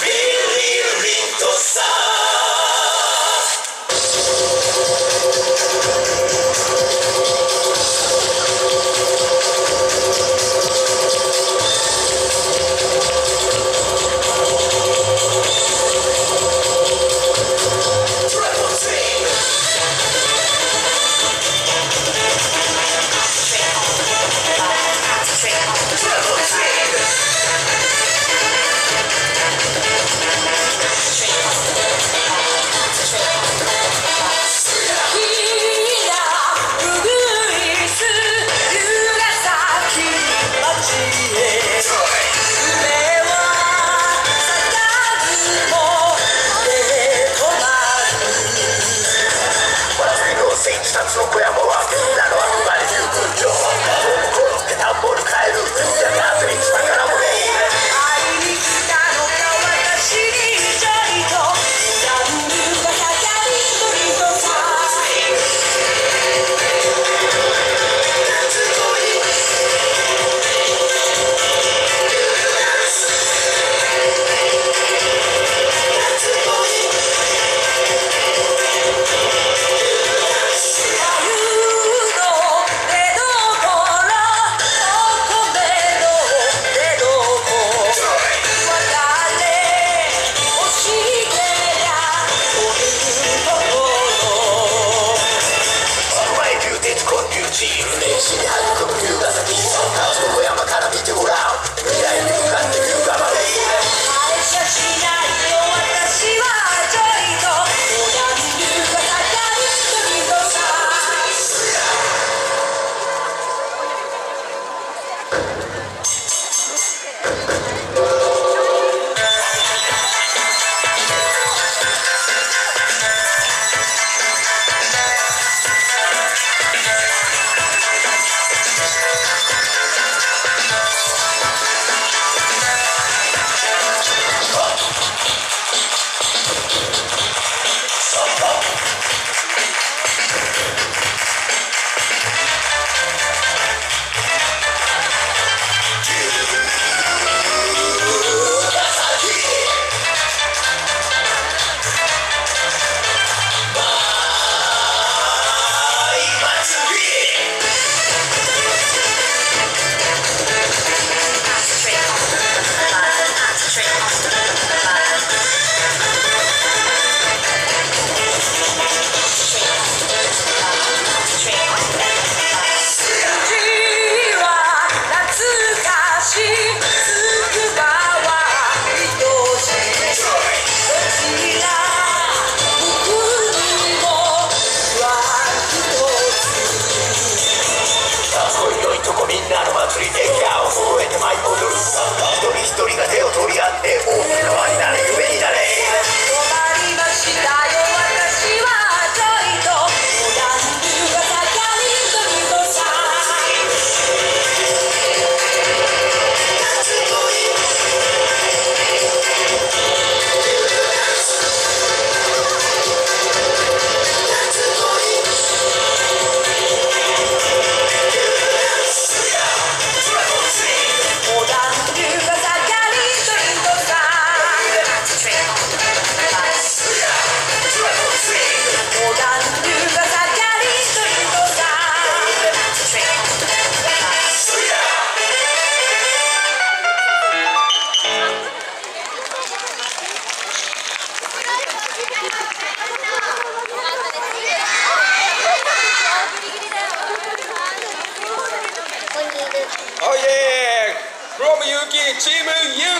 Ririto sa Oh yeah! From Yuki, Team U!